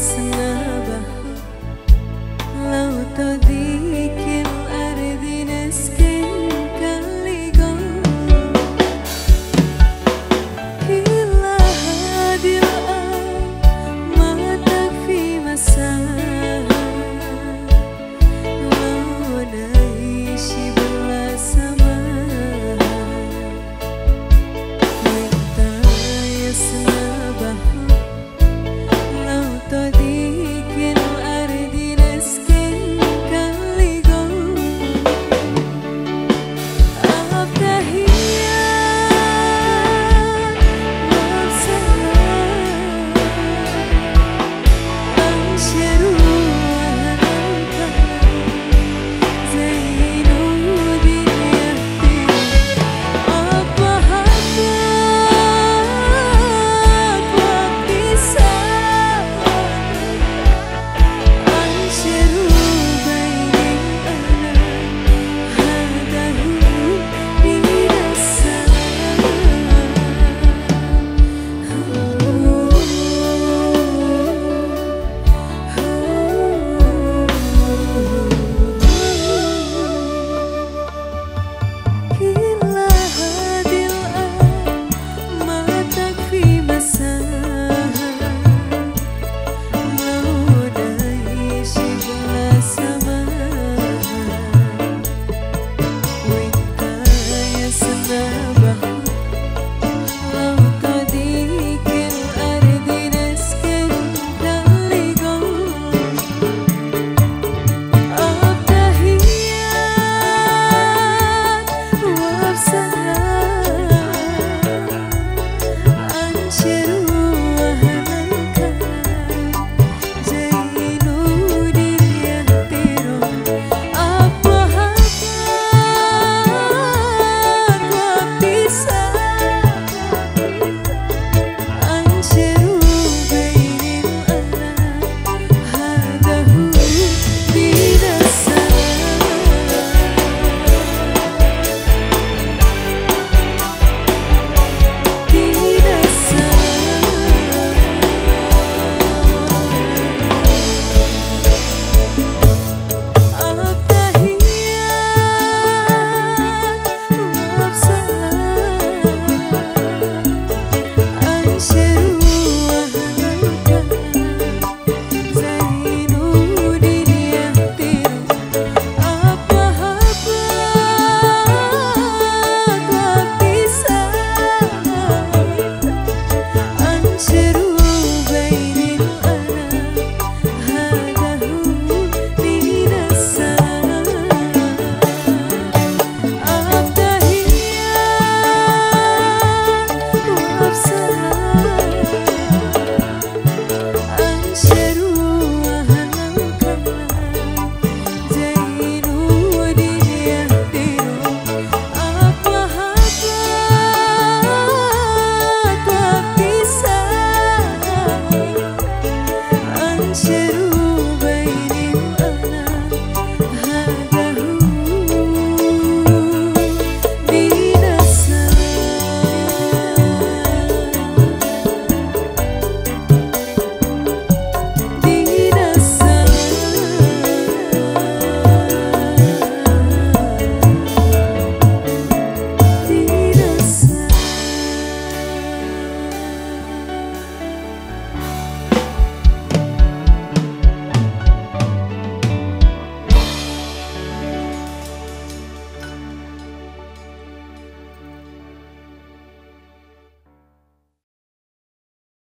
Xưa